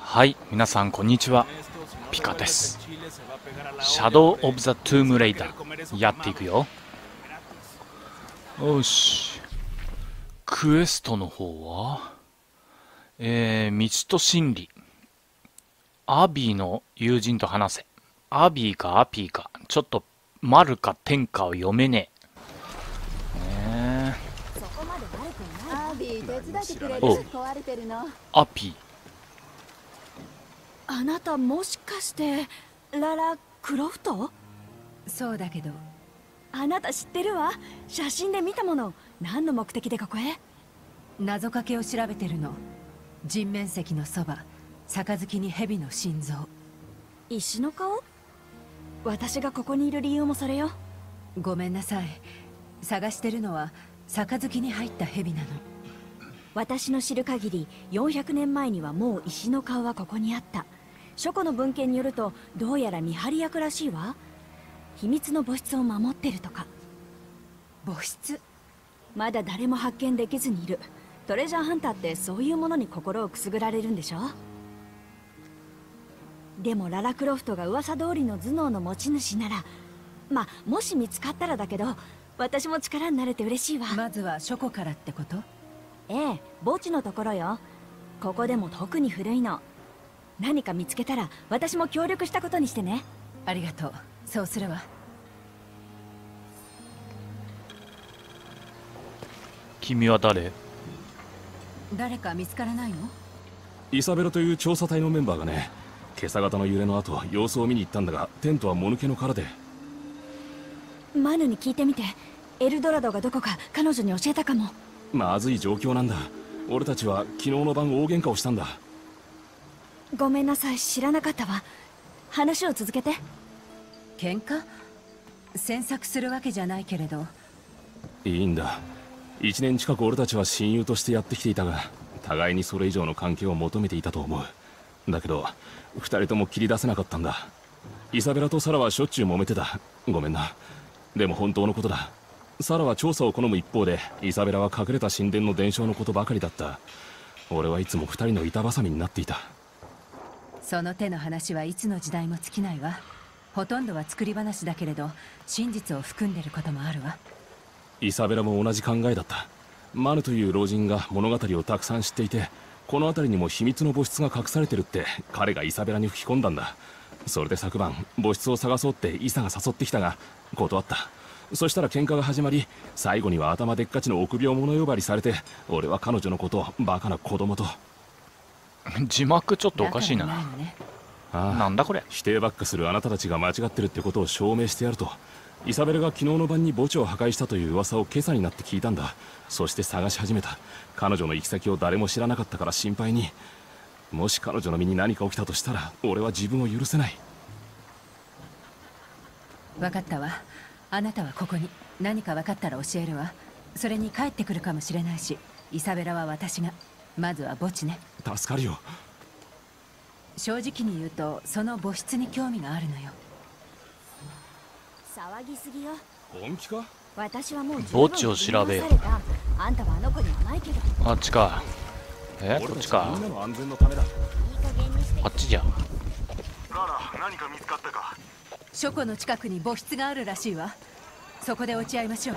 はい皆さんこんにちは。ピカです。シャドウ・オブ・ザ・トゥーム・レイダーやっていくよ。よし。クエストの方は？えー、道と真理。アビーの友人と話せ。アビーかアピーか。ちょっと丸か天かを読めねえアビー手伝ってくれる？壊れてるの。アピ。ーあなたもしかしてララ・クロフト？そうだけど。あなた知ってるわ。写真で見たもの。何の目的でここへ？謎かけを調べてるの。人面石のそば。杯に蛇の心臓。石の顔？私がここにいる理由もそれよ。ごめんなさい。探してるのは杯に入った蛇なの私の知る限り400年前にはもう石の顔はここにあった。書庫の文献によるとどうやら見張り役らしいわ。秘密の母室を守ってるとか。母室？まだ誰も発見できずにいる。トレジャーハンターってそういうものに心をくすぐられるんでしょ？でもララクロフトが噂通りの頭脳の持ち主ならまあもし見つかったらだけど私も力になれて嬉しいわ。まずは書庫からってこと？ええ墓地のところよ。ここでも特に古いの。何か見つけたら私も協力したことにしてね。ありがとう。そうするわ。君は誰？誰か見つからないの？イサベラという調査隊のメンバーがね今朝方の揺れの後様子を見に行ったんだがテントはもぬけの殻で。マヌに聞いてみて。エルドラドがどこか彼女に教えたかもまずい状況なんだ。俺たちは昨日の晩大喧嘩をしたんだ。ごめんなさい知らなかったわ。話を続けて。喧嘩？詮索するわけじゃないけれど。いいんだ。1年近く俺たちは親友としてやってきていたが互いにそれ以上の関係を求めていたと思う。だけど2人とも切り出せなかったんだ。イサベラとサラはしょっちゅう揉めてた。ごめんな。でも本当のことだサラは調査を好む一方でイサベラは隠れた神殿の伝承のことばかりだった。俺はいつも2人の板挟みになっていた。その手の話はいつの時代も尽きないわ。ほとんどは作り話だけれど真実を含んでることもあるわ。イサベラも同じ考えだった。マヌという老人が物語をたくさん知っていてこの辺りにも秘密の墓室が隠されてるって彼がイサベラに吹き込んだんだ。それで昨晩墓室を探そうってイサが誘ってきたが断ったそしたら喧嘩が始まり最後には頭でっかちの臆病者呼ばわりされて俺は彼女のことをバカな子供と。字幕ちょっとおかしいな。ね。ああなんだこれ。否定ばっかするあなたたちが間違ってるってことを証明してやるとイサベルが昨日の晩に墓地を破壊したという噂を今朝になって聞いたんだ。そして探し始めた。彼女の行き先を誰も知らなかったから心配に。もし彼女の身に何か起きたとしたら俺は自分を許せない。分かったわあなたはここに。何か分かったら教えるわ。それに帰ってくるかもしれないし。イサベラは私が。まずは墓地ね。助かるよ。正直に言うとその墓室に興味があるのよ。騒ぎすぎよ。本気か？私はもう墓地を調べよ。あんたはあの子にはないけどあっちか。え？こっちか。あっちじゃララ何か見つかったか？書庫の近くに墓室があるらしいわ。そこで落ち合いましょう。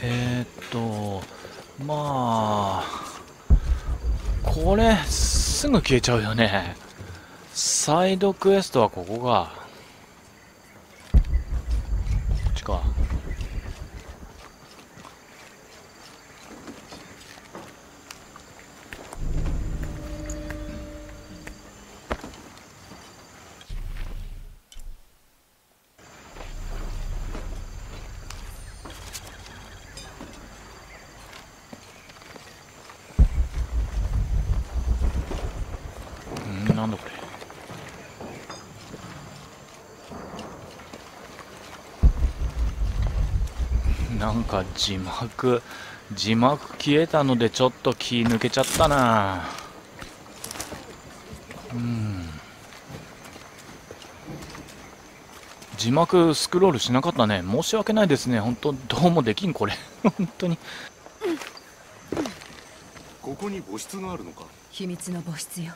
えー、っとまあこれすぐ消えちゃうよね。サイドクエストはここがこっちか。なんか字幕字幕消えたのでちょっと気抜けちゃったな。うん。字幕スクロールしなかったね。申し訳ないですね。本当どうもできんこれ。本当に。ここに母室があるのか？秘密の母室よ。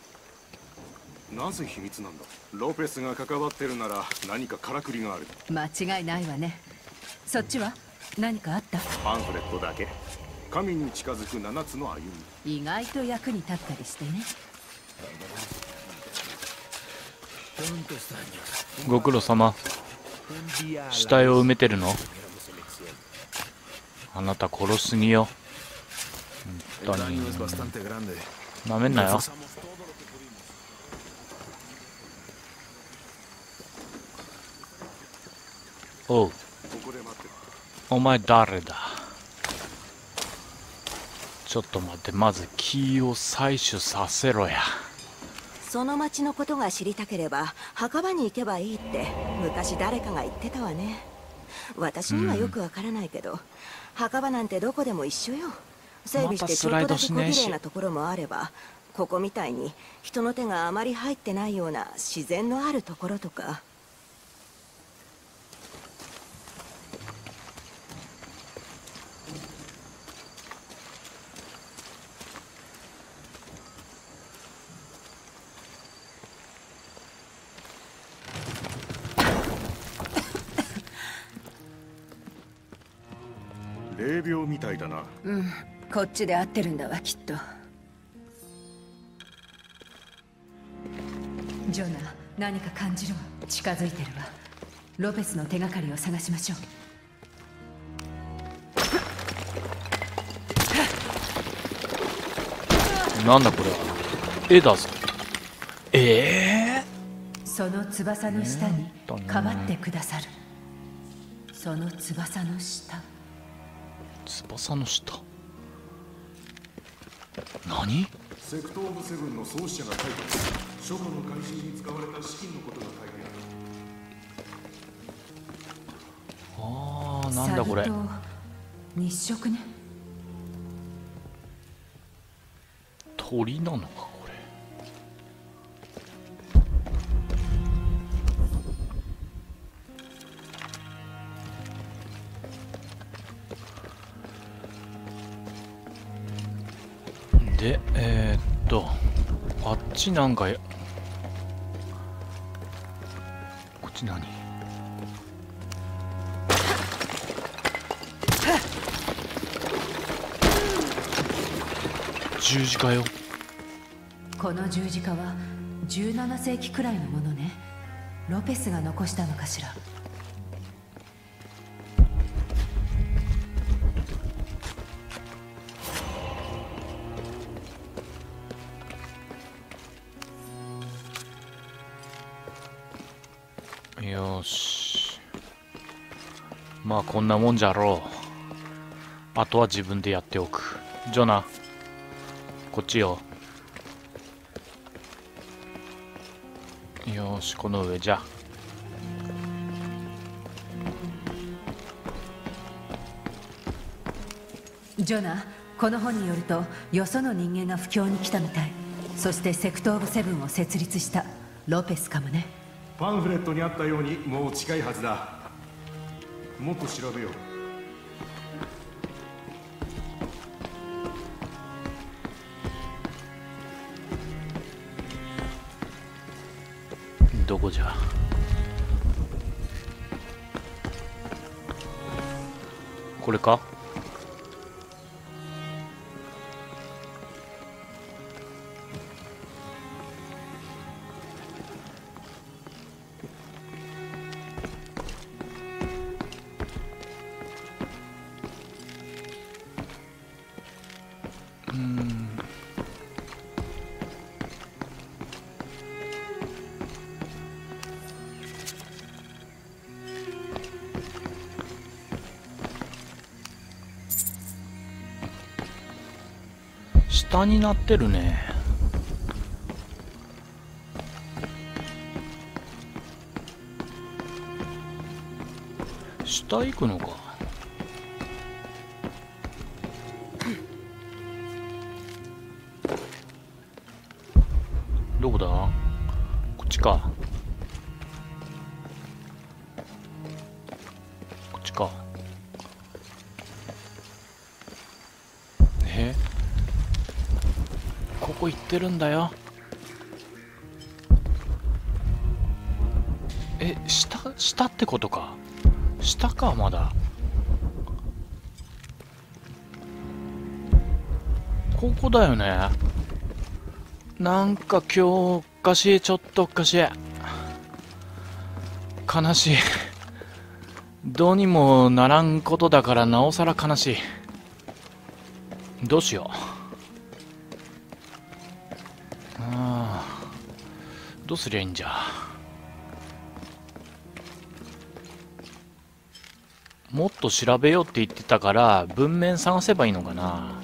なぜ秘密なんだ？ロペスが関わってるなら何かからくりがある。間違いないわね。そっちは？何かあった？パンフレットだけ。神に近づく7つの歩み。意外と役に立ったりしてね。ご苦労様。死体を埋めてるの？あなた殺しすぎよ。本当に。なめんなよ。おうお前誰だ？ちょっと待ってまずキーを採取させろや。その町のことが知りたければ墓場に行けばいいって昔誰かが言ってたわね。私にはよくわからないけど、墓場なんてどこでも一緒よ。整備してちょっとだけ小綺麗なところもあればここみたいに人の手があまり入ってないような自然のあるところとか。病みたいだな。うんこっちで合ってるんだわきっと。ジョナ何か感じるわ近づいてるわ。ロペスの手がかりを探しましょう。なんだこれは。絵だぞ。ええその翼の下にかばってくださる。その翼の下翼の下。何？セクトーブセブンの創始者が書いてある書庫の回収に使われた資金のことが書いてあるあーなんだこれ。日食ね。鳥なのか？でえー、っとあっちなんかやこっち何？十字架よ。この十字架は17世紀くらいのものね。ロペスが残したのかしら。こんなもんじゃろう。あとは自分でやっておく。ジョナこっちよ。よしこの上じゃ。ジョナこの本によるとよその人間が布教に来たみたい。そしてセクトーブセブンを設立したロペスかもね。パンフレットにあったようにもう近いはずだもっと調べよう。どこじゃ？これか？下になってるね。下行くのか。ってるんだよ。え下下ってことか。下かまだ。ここだよね。なんか今日おかしいちょっとおかしい。悲しい。どうにもならんことだからなおさら悲しい。どうしよう。どうすりゃいいんじゃ？もっと調べようって言ってたから文面探せばいいのかな？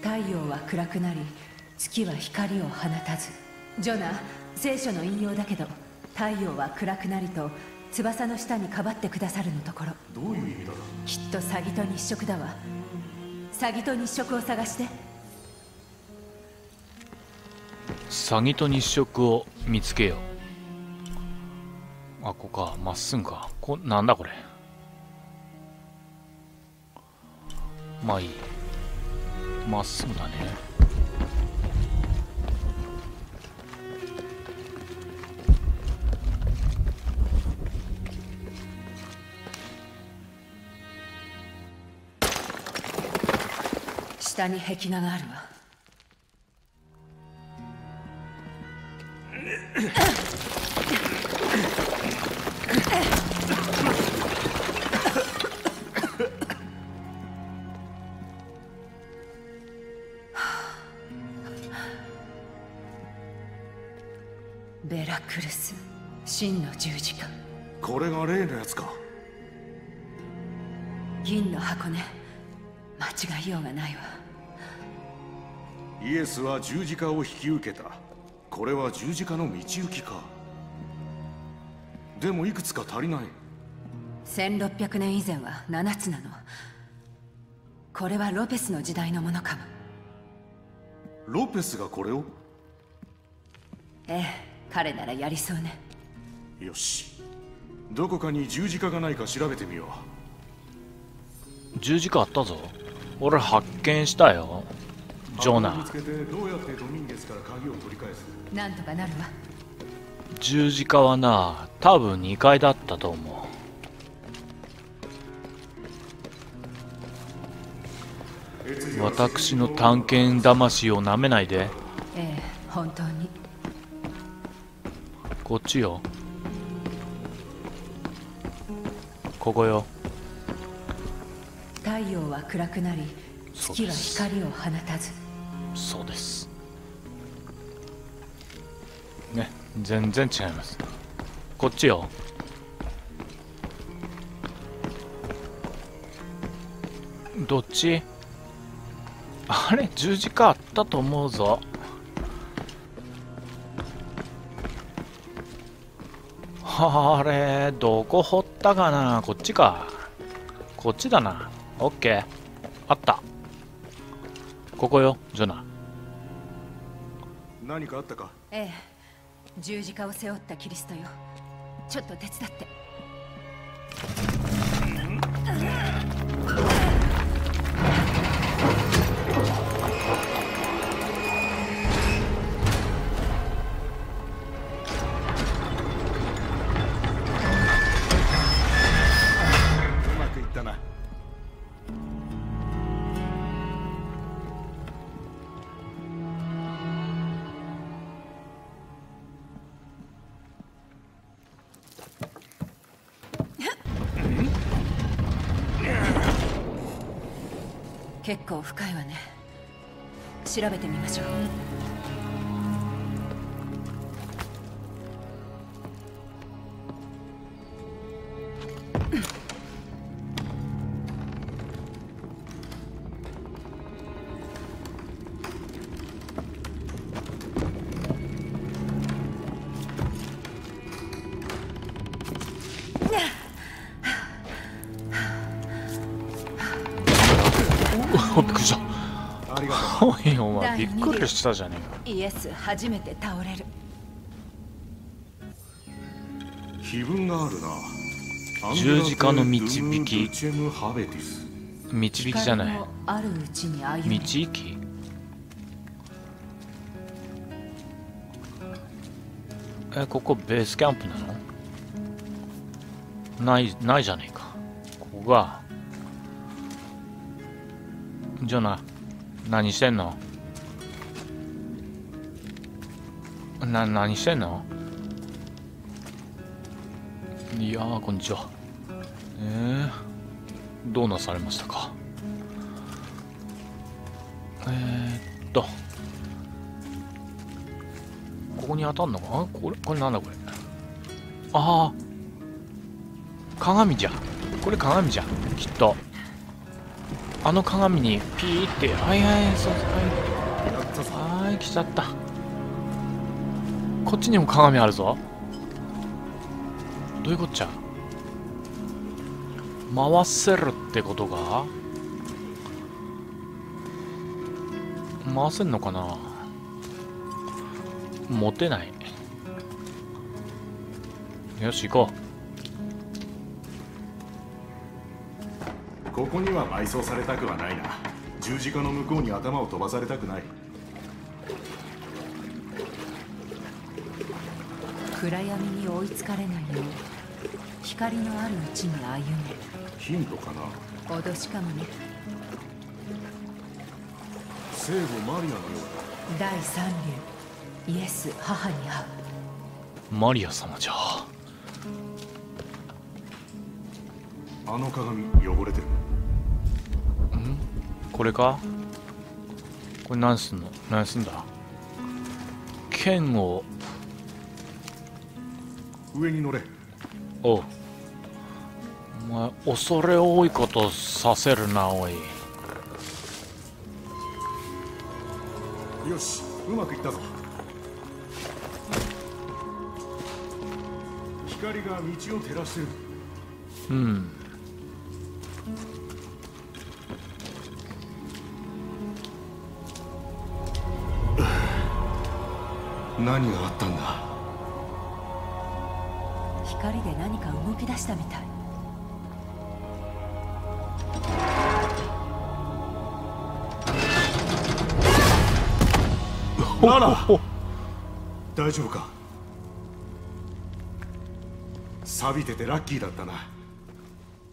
太陽は暗くなり月は光を放たず。ジョナ聖書の引用だけど。太陽は暗くなりと翼の下にかばってくださるのところ。どういう意味だきっと詐欺と日食だわ。詐欺と日食を探して。詐欺と日食を見つけよう。あここか。まっすぐか。こなんだこれ。まあいい。まっすぐだね。下に壁画があるわ。ベラクルス真の十字架。これが例のやつか。銀の箱ね。間違いようがないわイエスは十字架を引き受けた。これは十字架の道行きか。でもいくつか足りない。1600年以前は7つなの。これはロペスの時代のものかも。ロペスがこれを？ええ彼ならやりそうね。よし。どこかに十字架がないか調べてみよ十字架あったぞ。俺発見したよ。うジョナなんとかなるわ十字架はな多分2階だったと思う。私の探検魂をなめないで。ええ本当に。こっちよ。ここよ。太陽は暗くなり月は光を放たずそうです。ね全然違います。こっちよ。どっち？あれ？十字架あったと思うぞ。あれどこ掘ったかな？こっちか。こっちだな。オッケー。ここよジョナ。何かあったか？ええ。十字架を背負ったキリストよ。ちょっと手伝って結構深いわね。調べてみましょう。おいお前びっくりしたじゃねえか。イエス初めて倒れる。気分があるな。十字架の導き。導きじゃない。光のあるうちに歩め導き？えここベースキャンプなの？ないないじゃねえか。ここが。ジョナ何してんの？な何してんの？いやこんにちは。えー、どうなされましたか？えー、っとここに当たんのか？なこれこれなんだこれ？ああ鏡じゃ。これ鏡じゃきっと。あの鏡にピーってはいはいそうはい。はい来ちゃった。こっちにも鏡あるぞ。どういうこっちゃ？回せるってことが？回せんのかな？持てない。よし行こう。ここには埋葬されたくはないな。十字架の向こうに頭を飛ばされたくない。暗闇に追いつかれないよう光のあるうちに歩ヒントかな。め脅しかもね。聖母マリアのよ第三流イエス母に会うう。マリア様じゃ。あの鏡汚れてるこれか？これ何すんの？何すんだ？剣を。上に乗れ。おう。お前恐れ多いことさせるなおい。よしうまくいったぞ。光が道を照らしてる。うん何があったんだ？光で何か動き出したみたい。ララ！大丈夫か？錆びててラッキーだったな。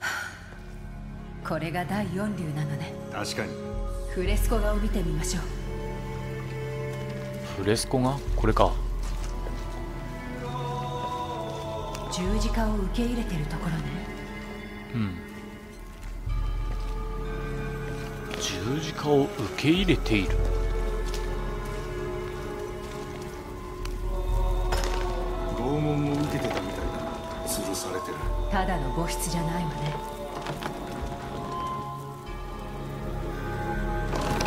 これが第四流なのね。確かに。フレスコ画を見てみましょうフレスコが？これか。十字架を受け入れてるところね。うん。十字架を受け入れている。拷問を受けてたみたいだ吊るされてる。ただの母室じゃないわね。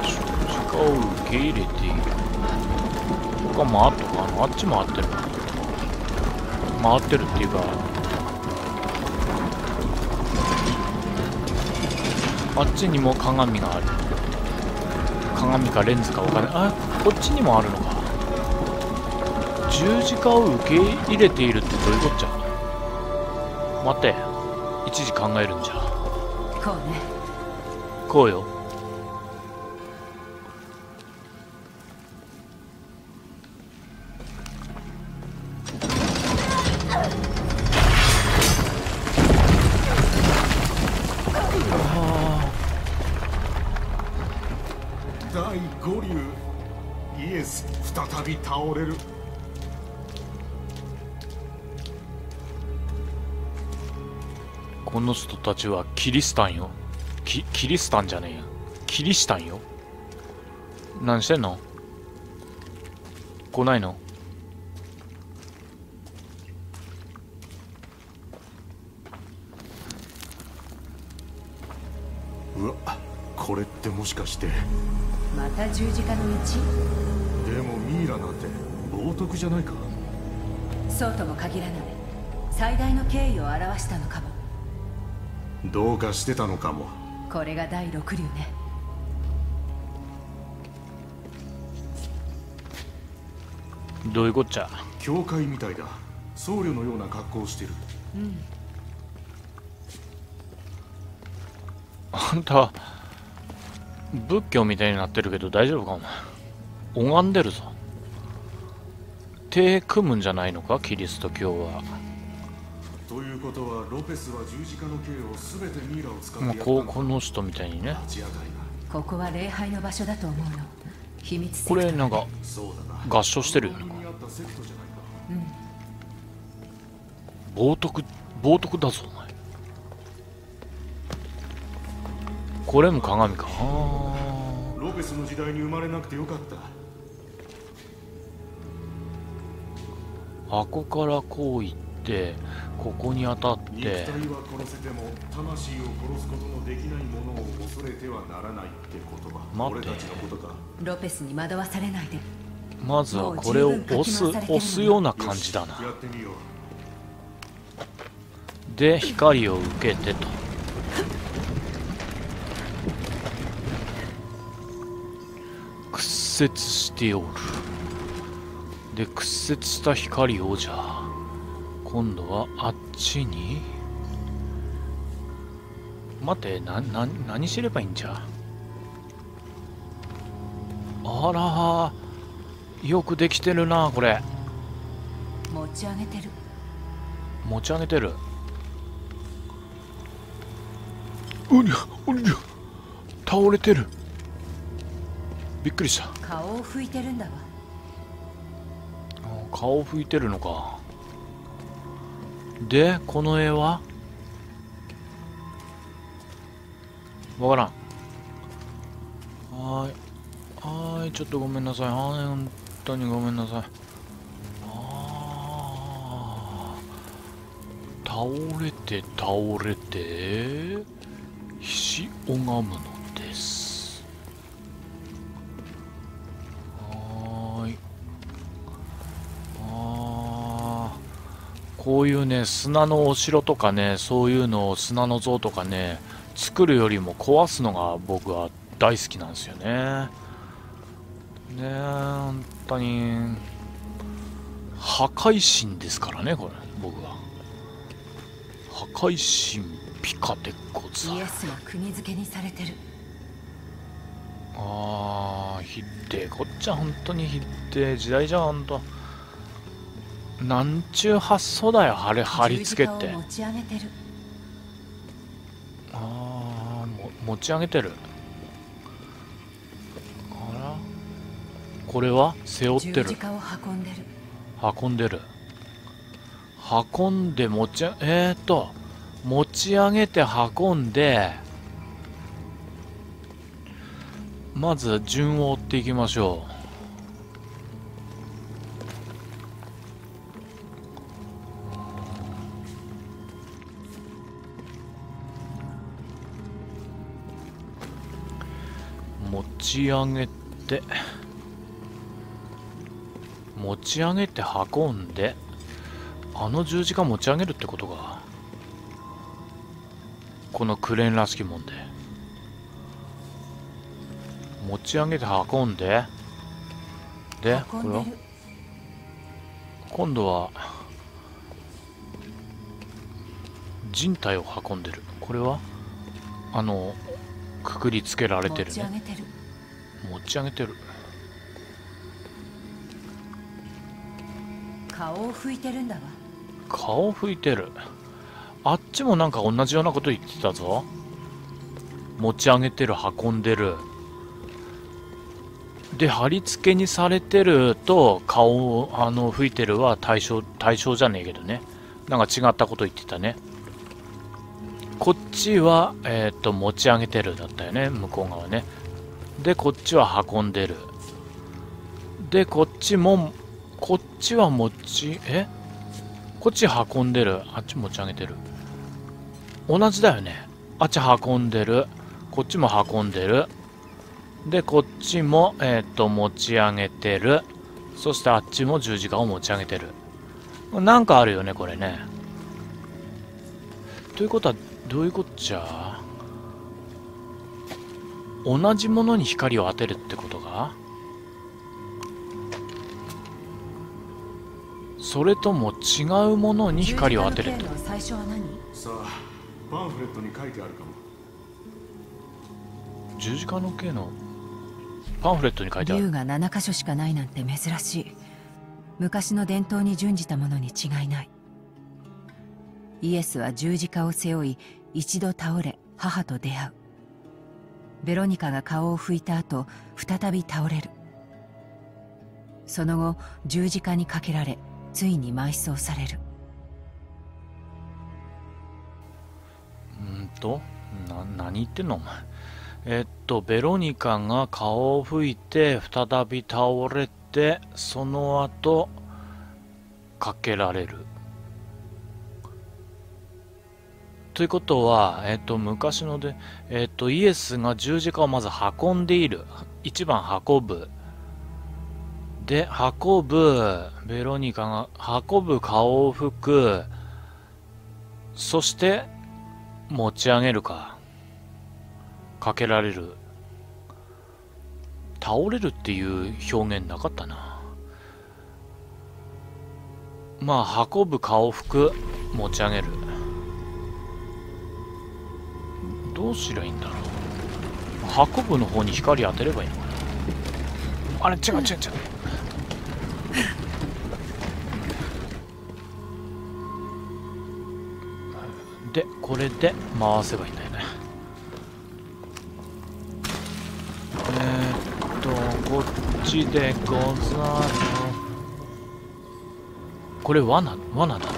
十字架を受け入れている他回っとかあのあっち回ってる。回ってるっていうか。あっちにも鏡がある。鏡かレンズか分かん。ないあこっちにもあるのか。十字架を受け入れているってどういうこっちゃ？待って。一時考えるんじゃ。こうね。こうよ第五流。イエス再び倒れる。この人たちはキリスタンよ。キキリスタンじゃねえや。キリシタンよ。何してんの？来ないの？うわこれってもしかしてまた十字架の道？でもミイラなんて冒涜じゃないか。そうとも限らない。最大の敬意を表したのかも。どうかしてたのかも。これが第六流ね。どういうこっちゃ？教会みたいだ。僧侶のような格好をしてる。あんた仏教みたいになってるけど大丈夫かお前？拝んでるぞ。手組むんじゃないのか？キリスト教は。ということはロペスは十字架の刑を全てミイラを使ってまあやったのこうこの人みたいにね。ここは礼拝の場所だと思うの秘密こトれなんか合唱してるよね。この森にあったセクトじゃな。いか冒涜冒涜だぞお前これも鏡か。あロペスの時代に生まれなくてよかった。ーあこからこう行ってここに当たって。肉体は殺せても魂を殺すことのできないものを恐れてはならないって言葉。待って。俺たちのことか。ロペスに惑わされないで。まずはこれを押す押すような感じだな。やってみよう。で光を受けてと折しておる。で屈折した光をじゃあ今度はあっちに。待ってなな何すればいいんじゃ？あらよくできてるなこれ。持ち上げてる。持ち上げてる。うにゃうにゃ。倒れてる。びっくりした顔を拭いてるんだわ。あ顔拭いてるのか。でこの絵は？わからん。はい。はいちょっとごめんなさい。はい本当にごめんなさい。あー。倒れて倒れてひし拝むの。こういうね砂のお城とかねそういうのを砂の像とかね作るよりも壊すのが僕は大好きなんですよね。ねえ本当に破壊神ですからねこれ僕は。破壊神ピカでござるイエスも国付けにされてる。ああひってえこっちは本当にひってえ時代じゃんとなんちゅう発想だよあれ貼り付けて十字架を持ち上げて。るああも持ち上げてる。あら。これは？背負ってる。運んでる。運んで持ちあえー、っと持ち上げて運んでまず順を追っていきましょうち上げて。持ち上げて運んで。あの十字架持ち上げるってことかこのクレーンらしきもんで。持ち上げて運んで。でこれは？今度は人体を運んでる。これは？あのくくりつけられてる持ち上ねげてる持ち上げてる。顔を拭いてるんだわ。顔拭いてる。あっちもなんか同じようなこと言ってたぞ。持ち上げてる運んでる。で貼り付けにされてると顔をあの拭いてるは対象対象じゃねえけどね。なんか違ったこと言ってたね。こっちはえっ、と持ち上げてるだったよね向こう側ねでこっちは運んでる。でこっちもこっちは持ちえ？こっち運んでる。あっち持ち上げてる。同じだよね。あっち運んでる。こっちも運んでる。でこっちもえっ、と持ち上げてる。そしてあっちも十字架を持ち上げてる。なんかあるよねこれね。ということはどういうこっちゃ？同じものに光を当てるってことかそれとも違うものに光を当てると？十字架の刑の最初は何？さあパンフレットに書いてあるかも。十字架の刑の？パンフレットに書いてある。竜が7箇所しかないなんて珍しい。昔の伝統に準じたものに違いない。イエスは十字架を背負い一度倒れ母と出会うベロニカが顔を拭いた後再び倒れる。その後十字架にかけられついに埋葬される。うんとな何言ってんの？お前えっとベロニカが顔を拭いて再び倒れてその後かけられる。ということは、えっと、昔ので、えっと、イエスが十字架をまず運んでいる。一番運ぶ。で、運ぶ、ベロニカが運ぶ顔を拭く。そして、持ち上げるか。かけられる。倒れるっていう表現なかったな。まあ、運ぶ顔拭く、持ち上げる。どうすりゃいいんだろう。運ぶの方に光当てればいいのかな。あれ違う違う違う。でこれで回せばいいんだよね。えー、っとこっちでござる。これ罠罠だ。な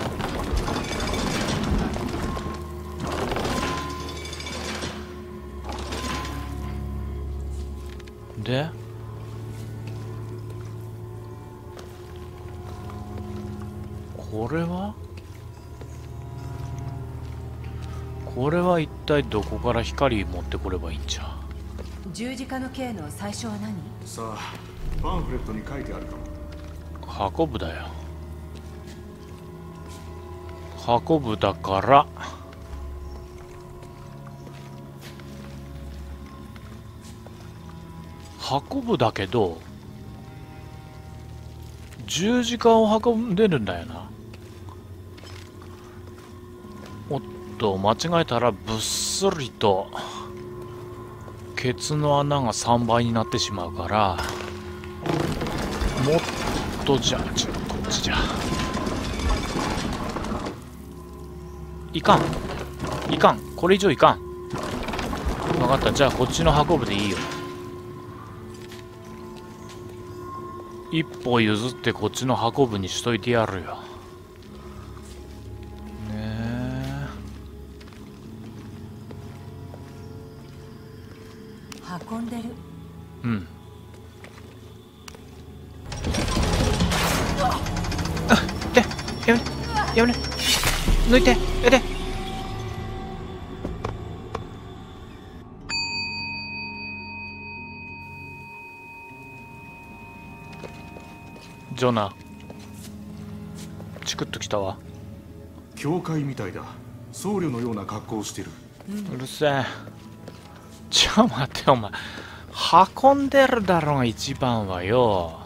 でこれは？これは一体どこから光持ってこればいいんじゃ？十字架の刑の最初は何？さあパンフレットに書いてあるかも。運ぶだよ。運ぶだから運ぶだけど十字架を運んでるんだよな。おっと間違えたらぶっすりとケツの穴が3倍になってしまうからもっとじゃあちょこっちじゃ。いかん。いかん。これ以上いかん。分かった。じゃあこっちの運ぶでいいよ。一歩譲ってこっちの運ぶにしといてやるよ。ねえ。運んでる。うん。でやめやめ抜いて。やでジョナ。チクッときたわ。教会みたいだ。僧侶のような格好をしてる。うるせえ。ちょ待ってお前。運んでるだろうが一番はよ。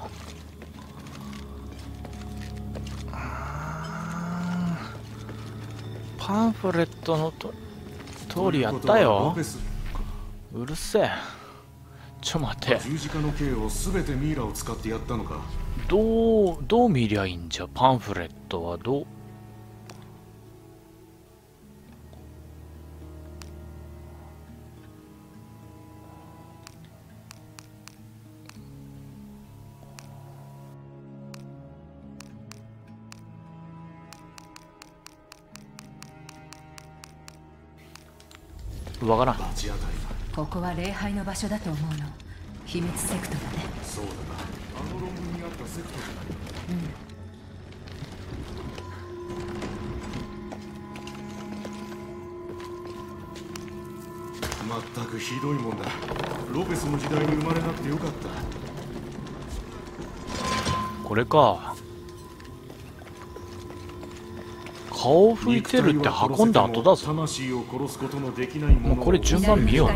パンフレットのと通りやったよ。うるせえ。ちょ待って。十字架の刑を全てミイラを使ってやったのかどうどう見りゃいいんじゃ？パンフレットはどう？わからん。ここは礼拝の場所だと思うの。秘密セクトだね。そうだな。あの論文にあったセクトじゃないまったくひどいもんだ。ロペスの時代に生まれなくてよかった。これか。顔を拭いてるって運んだ後だぞ。魂を殺すことのできないものをもうこれ順番見よう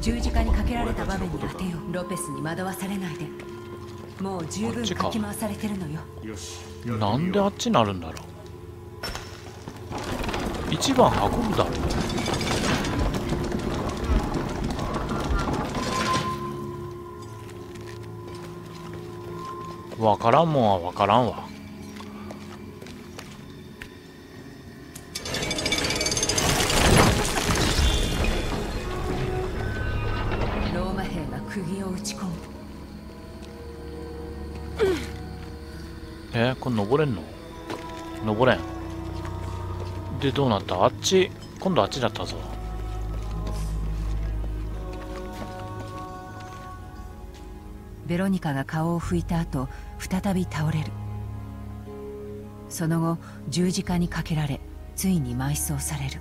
十字架にかけられた場面に当てよう。ロペスに惑わされないでもう十分かき回されてるのよ。よし。なんであっちになるんだろう。一番運ぶだろ。わからんもんはわからんわでどうなった？あっち今度あっちだったぞ。ベロニカが顔を拭いた後再び倒れる。その後十字架にかけられついに埋葬される。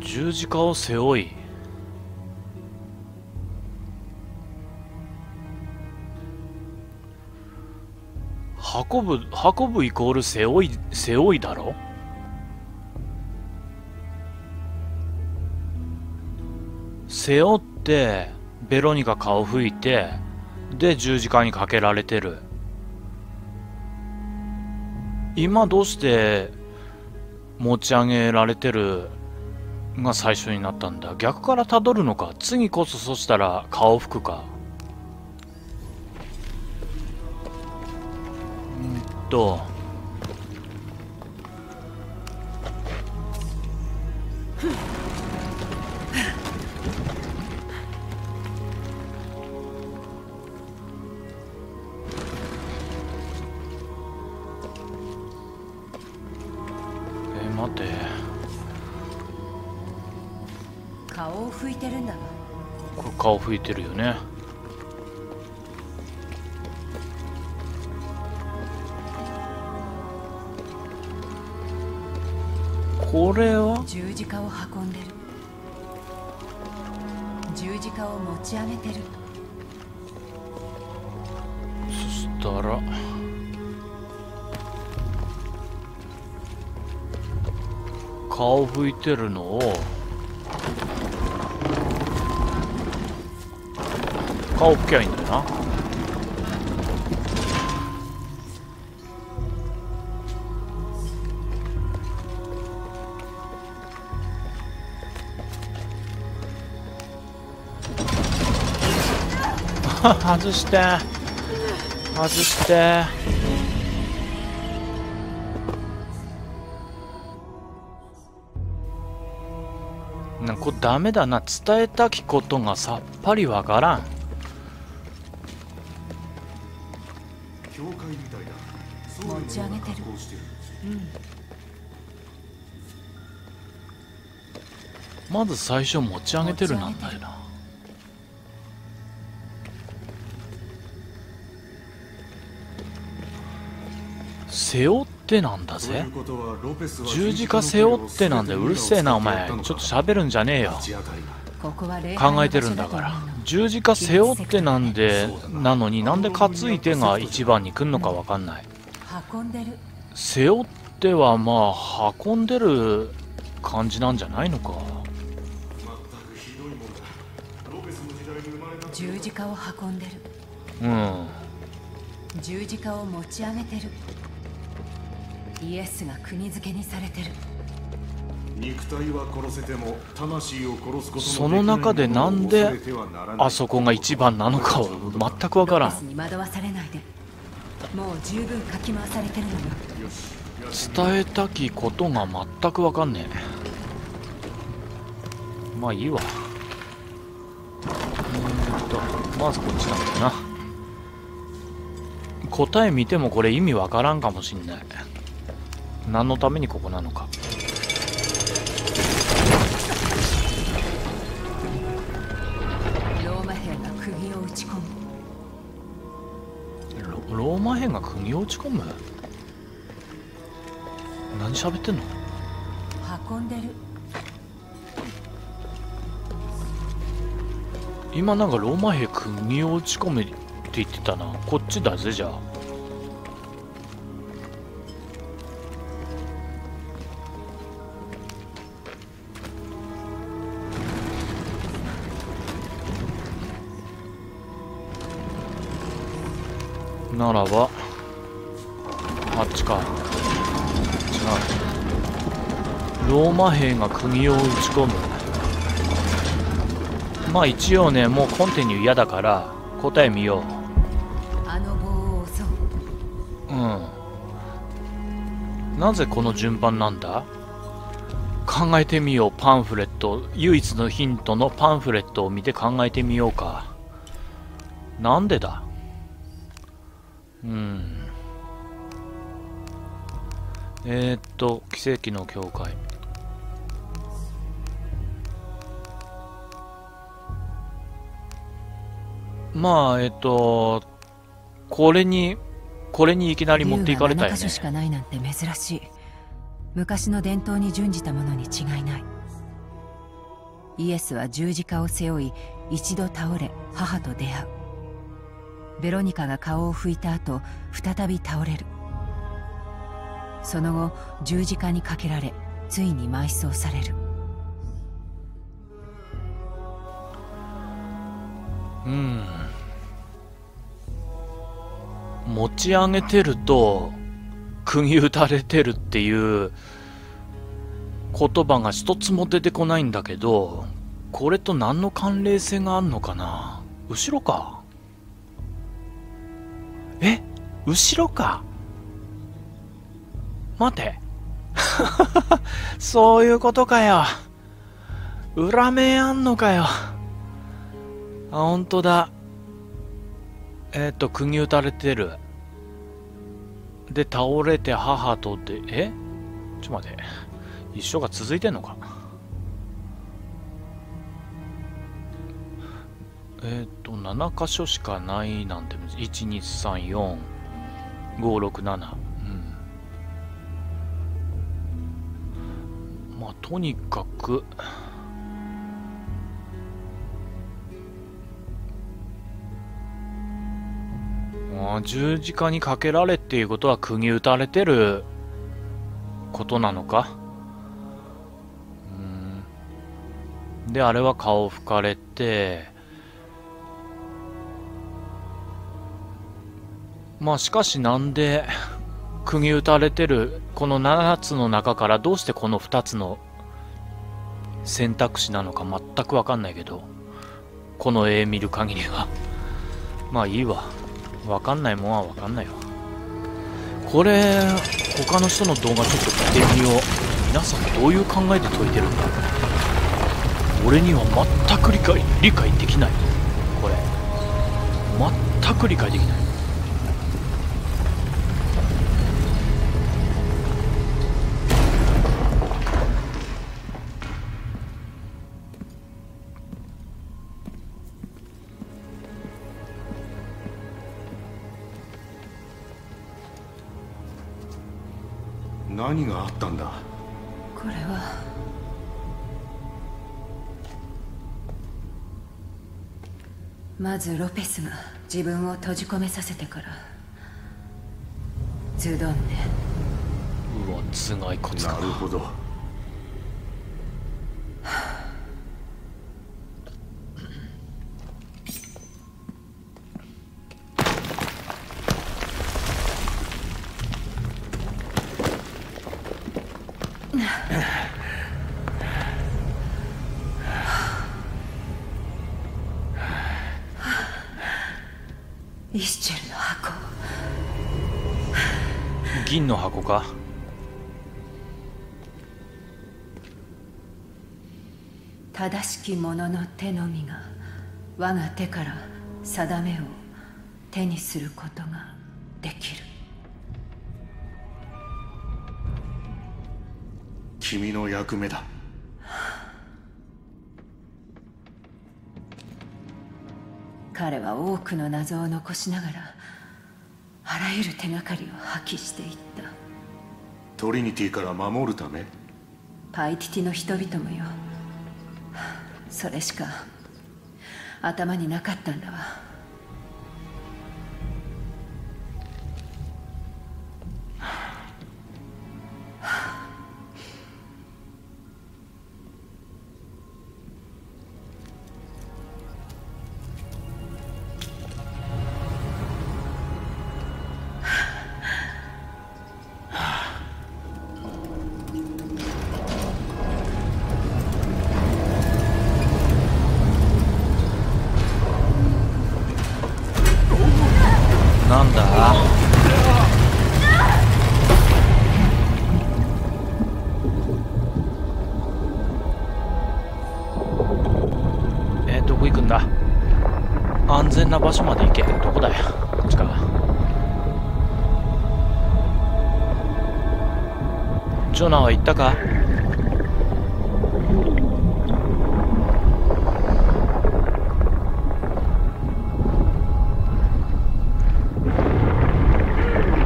十字架を背負い運ぶ運ぶイコール背負い背負いだろ？背負ってベロニカ顔拭いてで十字架にかけられてる。今どうして持ち上げられてるが最初になったんだ？逆からたどるのか？次こそそしたら顔拭くか？と。え待て。顔を拭いてるんだわ。これ顔拭いてるよねこれは？十字架を運んでる。十字架を持ち上げてる。そしたら。顔拭いてるのを。顔拭きゃいいんだよな外して。外して。なんかこれダメだな。伝えたきことがさっぱりわからん。教会みたいだ。持ち上げてる。こうしてる。まず最初持ち上げてるなんだよな背負ってなんだぜ。十字架背負ってなんだよ。うるせえなお前。ちょっと喋るんじゃねえよ。考えてるんだから。十字架背負ってなんでなのになんで担い手が一番に来んのかわかんない。背負ってはまあ運んでる感じなんじゃないのか。全くひどいもんだ。ロペスの時代に生まれた十字架を運んでる。うん。十字架を持ち上げてるイエスが国付けにされてる。肉体は殺せても魂を殺すことのその中でなんであそこが一番なのかは全くわからん。ロペスに惑わされないで。もう十分かき回されてるのよ。伝えたきことが全くわかんねえまあいいわ。うーんとまずこっちなんだよな。答え見てもこれ意味わからんかもしんない何のためにここなのか。ローマ兵が釘を打ち込む。ロローマ兵が釘を打ち込む？何喋ってんの？運んでる。今なんかローマ兵釘を打ち込めって言ってたな。こっちだぜじゃあならばあっちか。違う。ローマ兵が釘を打ち込む。まあ一応ねもうコンティニュー嫌だから答え見よあの棒を襲うう。うん。なぜこの順番なんだ？考えてみようパンフレット。唯一のヒントのパンフレットを見て考えてみようか。なんでだ？うん。えー、っと奇跡の教会。まあえっとこれにこれにいきなり持っていかれたよね。所しかないなんて珍しい。昔の伝統に準じたものに違いない。イエスは十字架を背負い一度倒れ母と出会う。ベロニカが顔を拭いた後再び倒れる。その後十字架にかけられついに埋葬される。うん。持ち上げてると釘打たれてるっていう言葉が一つも出てこないんだけどこれと何の関連性があんのかな？後ろか。え後ろか？待て そういうことかよ裏面あんのかよあ、本当だ。えっ、と、釘打たれてる。で、倒れて母とで、え？ちょっと待って。一緒が続いてんのか？えっ、と、7箇所しかないなんて、1、2、3、4、5、6、7。うん。まあ、とにかく、あ十字架にかけられっていうことは釘打たれてることなのか？うんであれは顔を拭かれてまあしかしなんで釘打たれてるこの7つの中からどうしてこの2つの選択肢なのか全くわかんないけどこの絵見る限りは まあいいわわかんないもんはわかんないわ。これ、他の人の動画ちょっと見てみよう。皆さんどういう考えで解いてるんだ俺には全く理解、理解できない。これ。全く理解できない。何があったんだ？これは。まずロペスが自分を閉じ込めさせてから。ズドンね。うわ、頭蓋骨か。なるほどか。正しき者の手のみが我が手から定めを手にすることができる。君の役目だ。彼は多くの謎を残しながらあらゆる手がかりを破棄していったトリニティから守るため？パイティティの人々もよ。それしか頭になかったんだわ。ジョナは行ったか？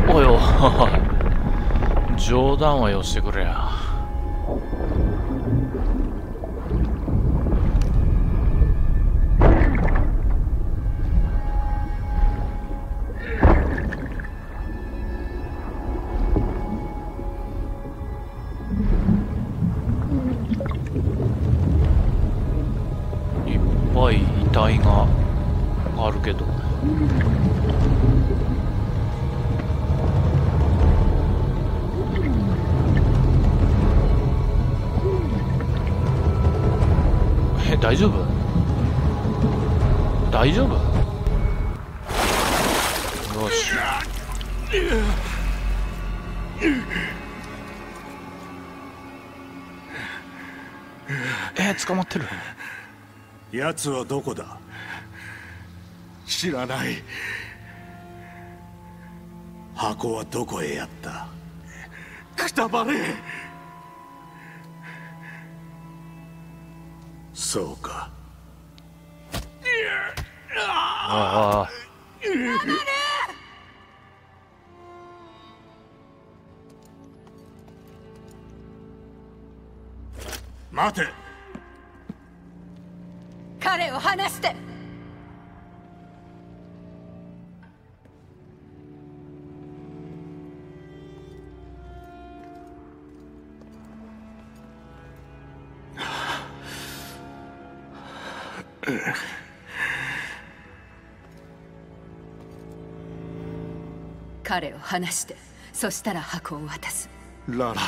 おいおい冗談はよしてくれや。大丈夫？大丈夫？よし。え捕まってる。奴はどこだ？知らない。箱はどこへやった？くたばれそうか。ああ。待て。彼を離して彼を離してそしたら箱を渡す。ララ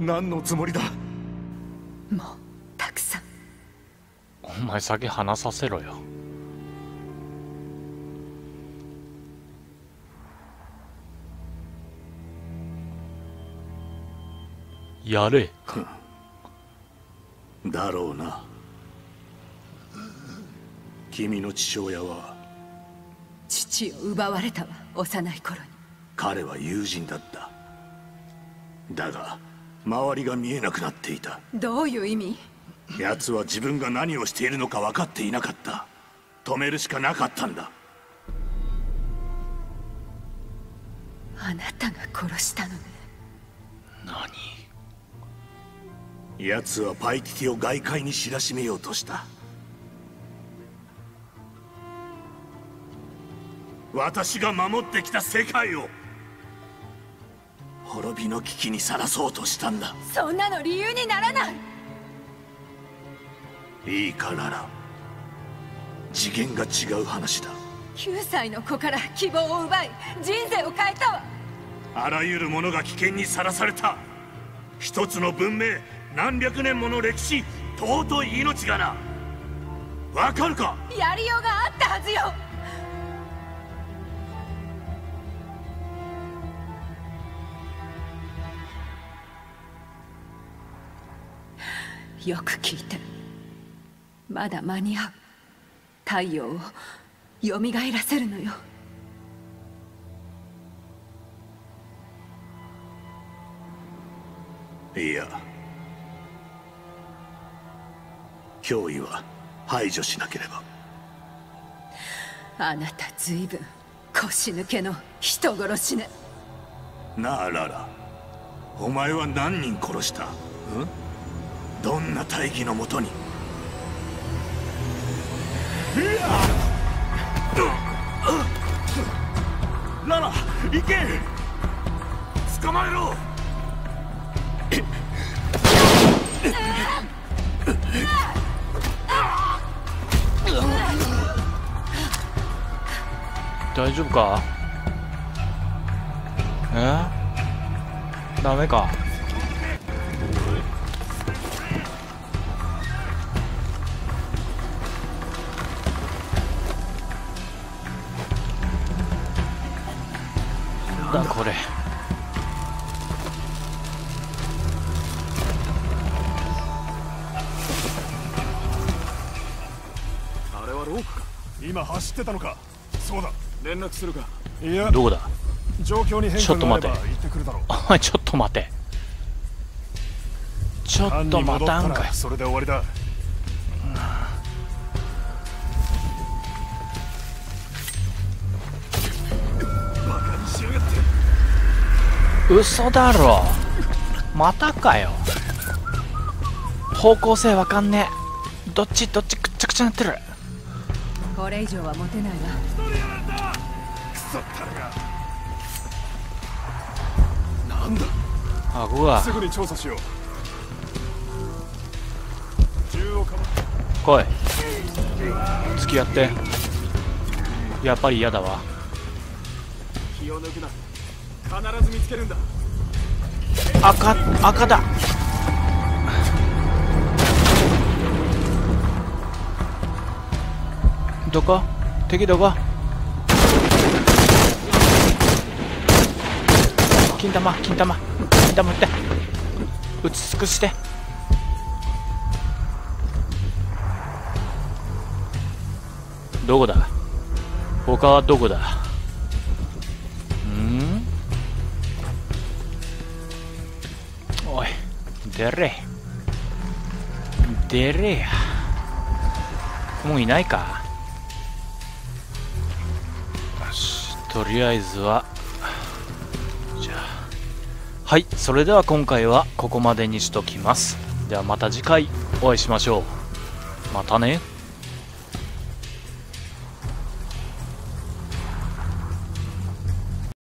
何のつもりだ？もうたくさん。お前先話させろよ。やれ。だろうな君の父親は父を奪われたわ幼い頃に。彼は友人だった。だが周りが見えなくなっていた。どういう意味？奴は自分が何をしているのか分かっていなかった。止めるしかなかったんだ。あなたが殺したのね。何？奴はパイティティを外界に知らしめようとした私が守ってきた世界を。滅びの危機にさらそうとしたんだ。そんなの理由にならない。いいかララ次元が違う話だ。9歳の子から希望を奪い人生を変えたわ。あらゆるものが危険にさらされた。一つの文明何百年もの歴史尊い命がな。わかるか？やりようがあったはずよよく聞いて。まだ間に合う。太陽をよみがえらせるのよ。いや。脅威は排除しなければ。あなたずいぶん腰抜けの人殺しね。なあララ。お前は何人殺した？ん？どんな大義のもとに。ララ行け！捕まえろ！大丈夫か？え？ダメか？だこれ。あれはロークか？今走ってたのか？そうだ。連絡するか？いや。どこだ？状況に変ちょっと待て。化があれば言ってくるだろう。おいちょっと待て。ちょっと待たんかい。それで終わりだ嘘だろ。またかよ。方向性わかんねえ。どっちどっちくっちゃくちゃなってる。これ以上は持てないわ。クソったれがなんだ？あここが。すぐに調査しよう。銃をかま来い。付き合って。やっぱり嫌だわ。気を抜くな必ず見つけるんだ。赤赤だ。どこ？敵どこ？金玉金玉。金玉って。撃ち尽くして。どこだ？他はどこだ？出れ出れやもういないかよしとりあえずはじゃあはいそれでは今回はここまでにしときますではまた次回お会いしましょうまたね